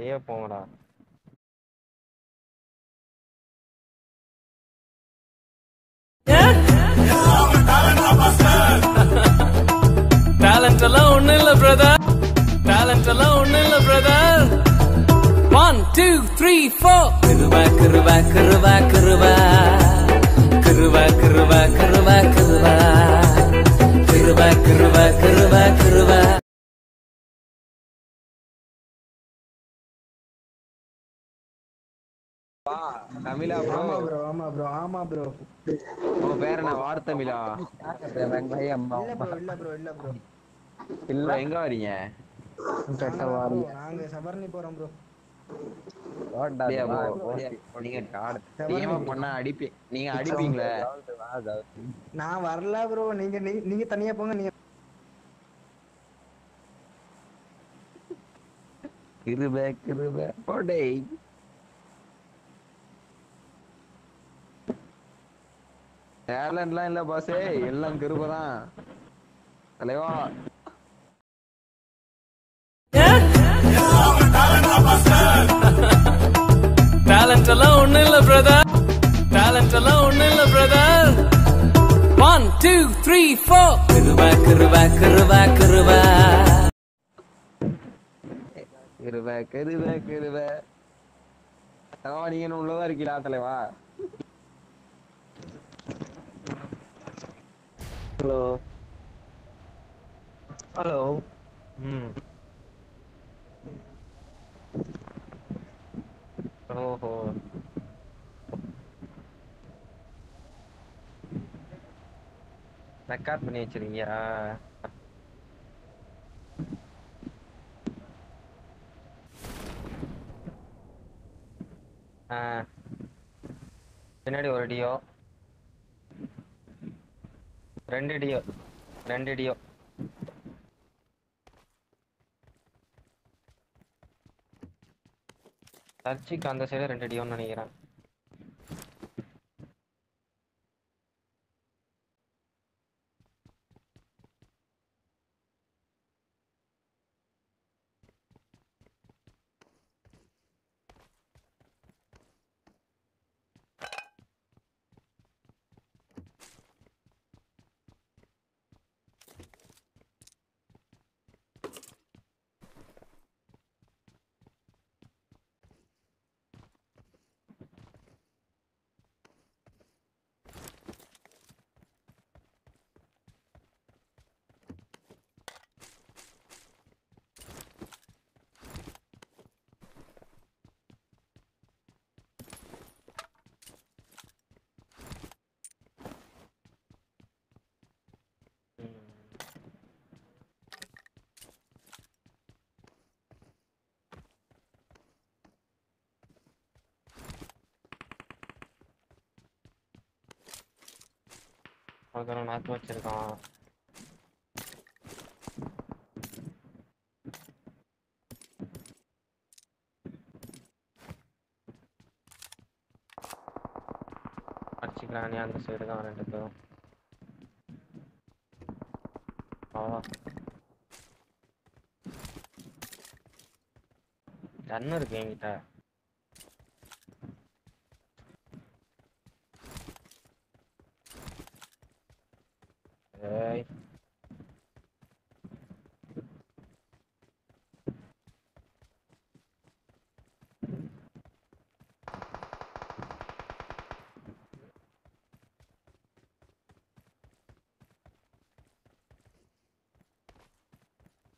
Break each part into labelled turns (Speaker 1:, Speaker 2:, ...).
Speaker 1: வெளியே போங்கடா.
Speaker 2: டேலண்ட் எல்லாம் ஒண்ணு இல்ல பிரதர் டேலண்ட் எல்லாம் ஒண்ணு இல்ல brother one two three four கிருவா கிருவா கிருவா கிருவா. கிருவா கிருவா கிருவா கிருவா. கிருவா கிருவா கிருவா கிருவா.
Speaker 1: தமிழா ப்ரோ
Speaker 3: ஆமா ப்ரோ ஆமா ப்ரோ ஆமா ப்ரோ
Speaker 1: உங்க பேர் என்ன வார் தமிழா?
Speaker 3: இல்ல ப்ரோ இல்ல ப்ரோ இல்ல ப்ரோ
Speaker 1: இல்ல. எங்க வரீங்க
Speaker 3: நாங்க சபர்ணி போறோம் ப்ரோ நான் வரல ப்ரோ நீங்க நீங்க தனியா போங்க நீங்க
Speaker 1: கிருப கிருப. போடே டேலண்ட்லாம் இல்ல பாஸே எல்லாம் கிருப தான் தலைவா.
Speaker 2: டேலண்ட் எல்லாம் ஒண்ணு இல்ல பிரதர் டேலண்ட் எல்லாம் ஒண்ணு இல்ல brother one two three four கிருவா கிருவா கிருவா கிருவா
Speaker 1: கிருப கிருப கிருப. தலைவா நீங்க உள்ளதா இருக்கீங்களா தலைவா? Hello. Hello. Hmm. Oh. oh. Nekat benih ceria. பின்னாடி ஒரு டியோ ரெண்டு டியோ ரெண்டு டியோ சர்ச்சுக்கு அந்த சைடு ரெண்டு டியோன்னு நினைக்கிறேன். ஒருத்தனை நாக்கு வச்சிருக்கான். அடிச்சுக்கலாம் நீ அந்த சைடு தான் ரெண்டு பேரும். ஆவா இருக்கு என்கிட்ட.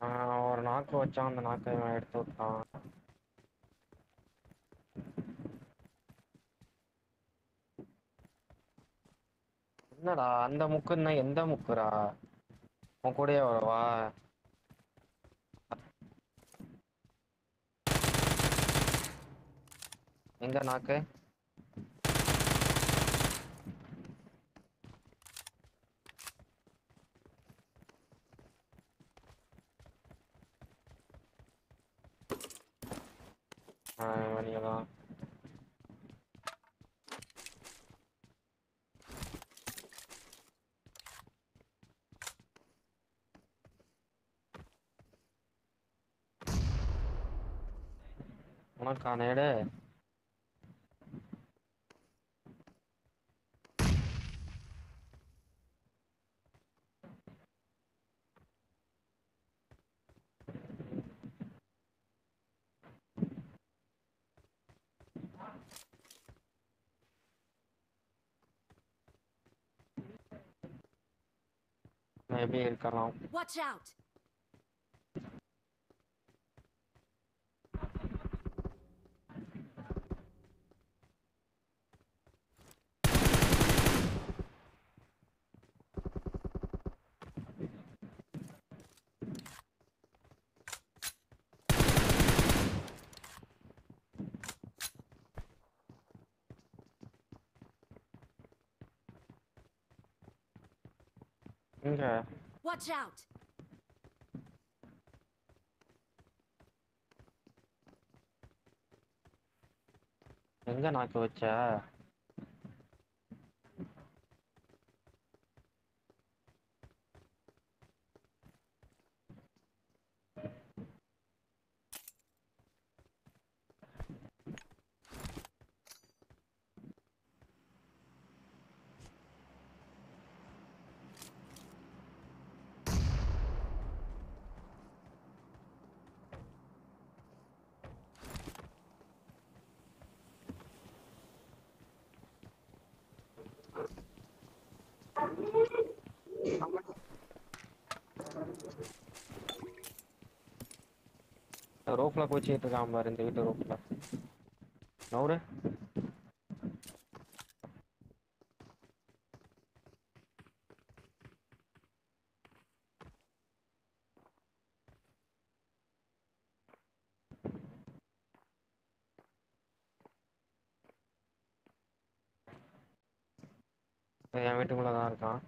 Speaker 1: ஆஹ் ஒரு நாக்கு வச்சான் அந்த நாக்கை இவன் எடுத்து விட்டான். என்னடா அந்த முக்குன்னா எந்த முக்குடா? உன் கூடயே வரவா? எங்க நாக்கு? உனக்கா நேடு மேபி இருக்கலாம்
Speaker 4: Watch out!
Speaker 1: இங்க
Speaker 4: Watch out!
Speaker 1: எங்க நாக்கு வச்ச ரோப்ல கோச்சிட்டு இருக்கான் பாரு இந்த வீட்டு ரோப்ல. நவுரு என் வீட்டுக்குள்ளதான் இருக்கான்.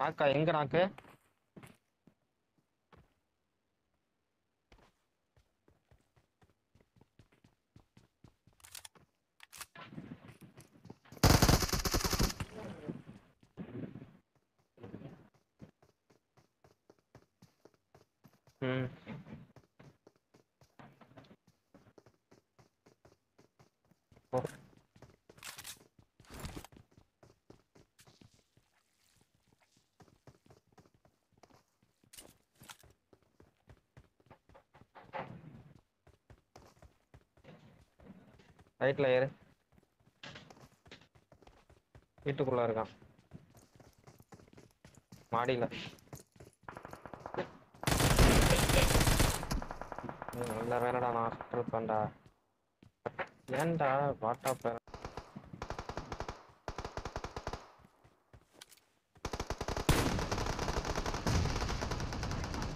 Speaker 1: நாக்கா எங்க நாக்கு? ம். ஓ. ரைட்ல ஏறு. வீட்டுக்குள்ள இருக்கான். மாடியில. ம், நல்ல வேலைடா நான் இருப்பேன்டா ஏன்டா வாட்டா பேர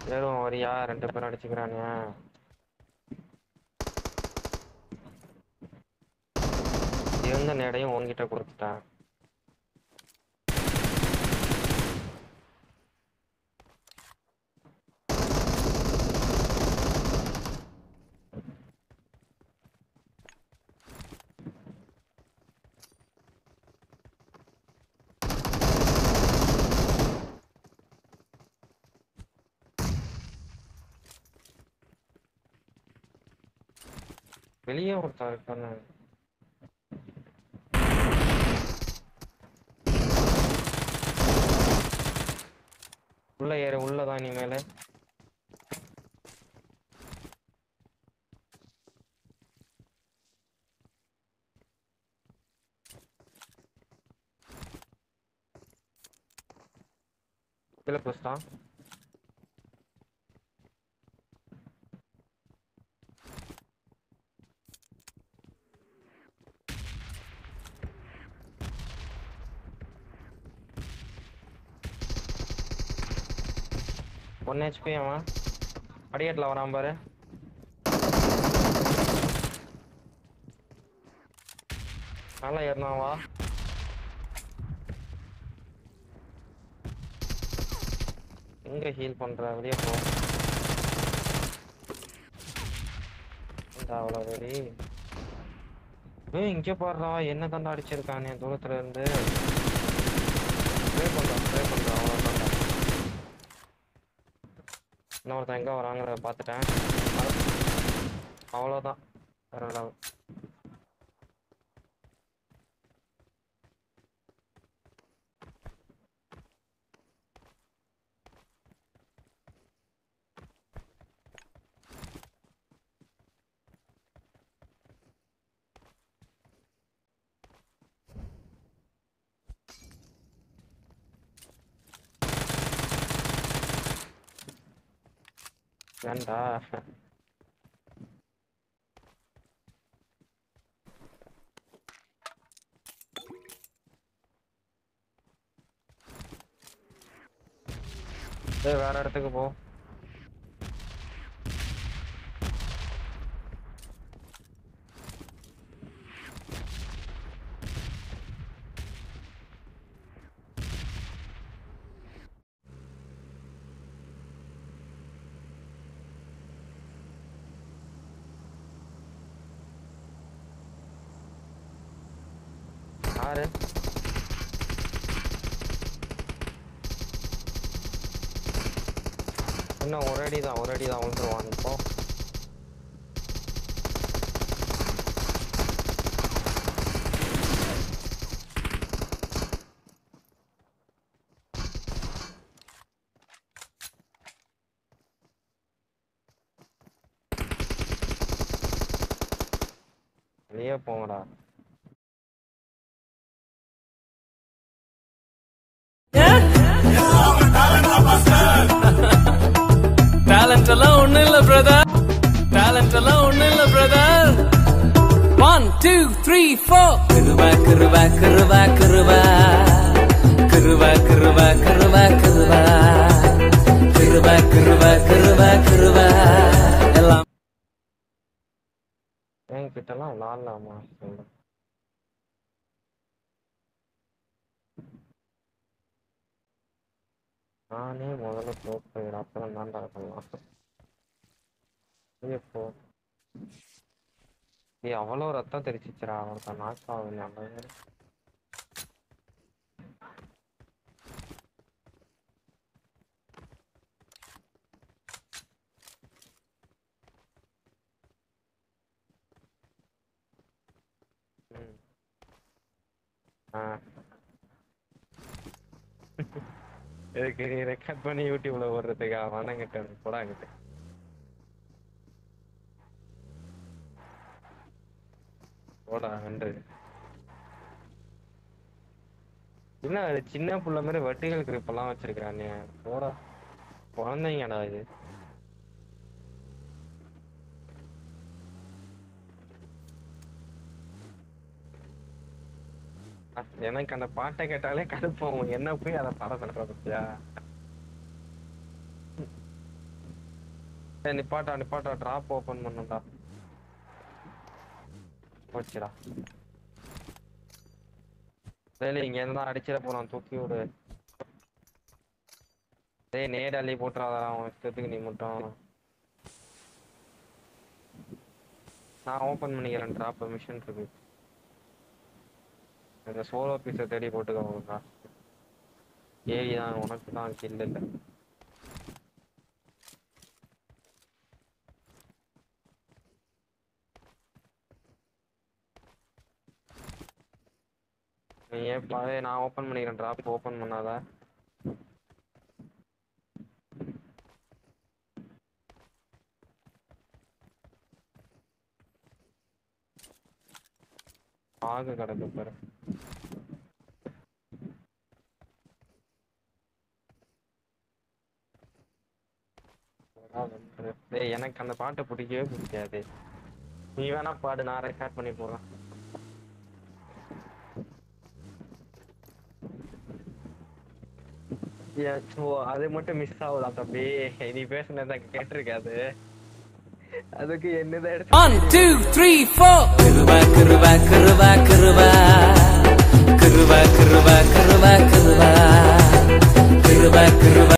Speaker 1: ஏறும் வரியா ரெண்டு பேரும் அடிச்சுக்கிறானே இருந்த நேடையும் உன்கிட்ட கொடுத்துட்டேன் வெளியே ஒருத்தன் இருக்கானு. உள்ள ஏற உள்ளதான் நீ மேல. புஸ்தான் ஒன் ஹெச்பி அவன் அடிக்கட்டில் வரான் பாரு. நல்லா ஏறினான் வா. எங்க ஹீல் பண்ற? வெளியே போ. அவ்வளோ வெறி. ஏய் இங்க பாடுறா என்ன தாண்டா அடிச்சிருக்கானே தூரத்துல இருந்து. பண்றான் பண்றான் அவ்வளோ இன்னொருத்தன் எங்க வராங்கிறத பார்த்துட்டேன். அவ்வளோதான் வேற லெவல். ஏன்டா வேற இடத்துக்கு போ. யாரு இன்னும் ஒரு அடி தான் ஒரு அடி தான் விழுந்துருவான் இப்போ வெளியே போங்கடா.
Speaker 2: டூ த்ரீ ஃபோர் கிருவா கிருவா கிருவா கிருவா. கிருவா கிருவா கிருவா கிருவா. கிருவா கிருவா கிருவா கிருவா. எல்லாம்
Speaker 1: என்கிட்டலாம் விளாட்லாமா சொல்லு. நானே முதல்ல பண்ணிடுறேன் அப்புறம் தான்டா பண்ணலாம். இப்போ ஏய் அவ்வளோ ரத்தம் தெரிச்சிச்சுடா அவனுக்கு நாக்கு ஆகுது அந்த ம். ஆ. இதுக்கு ரெக்கார்ட் பண்ணி யூடியூப்ல போடுறதுக்கு? வணங்கிட்ட போடா அங்கிட்டு. போடா அன்று என்ன அது சின்ன புள்ள மாதிரி வட்டிகள் கிரிப்பெல்லாம் எல்லாம் நீ போடா. குழந்தைங்கடா இது. எனக்கு அந்த பாட்டை கேட்டாலே கடுப்பாகும் என்ன போய் அதை பாட சொல்ற பத்தியா? நிப்பாட்டா நிப்பாட்டா. டிராப் ஓபன் பண்ணுடா போச்சுடா. சரி இங்க இருந்தா அடிச்சிட போறான் தூக்கி விடு. டேய் நேட் அள்ளி போட்டுறாதா அவன் இஷ்டத்துக்கு நீ மட்டும். நான் ஓபன் பண்ணிக்கிறேன் டிராப் மிஷன் இருக்கு. இந்த சோலோ பீஸை தேடி போட்டுக்கோங்கக்கா. ஏறி தான் உனக்கு தான் கில் இல்லை. நீ ஏன் பாரு நான் ஓப்பன் பண்ணிக்கிறேன் ட்ராப் ஓப்பன் பண்ணாத. ஆகு கிடக்கு பாரு. டேய் எனக்கு அந்த பாட்டை பிடிக்கவே பிடிக்காது. நீ வேணா பாடு நான் ரெக்கார்ட் பண்ணி போடுறேன். ஓ அது மட்டும் மிஸ் ஆகுதா தம்பி? நீ பேசுனத கேட்டிருக்காது அதுக்கு என்னதான் எடுத்து
Speaker 2: one two three four Kripa Kripa Kripa Kripa Kripa Kripa Kripa Kripa Kripa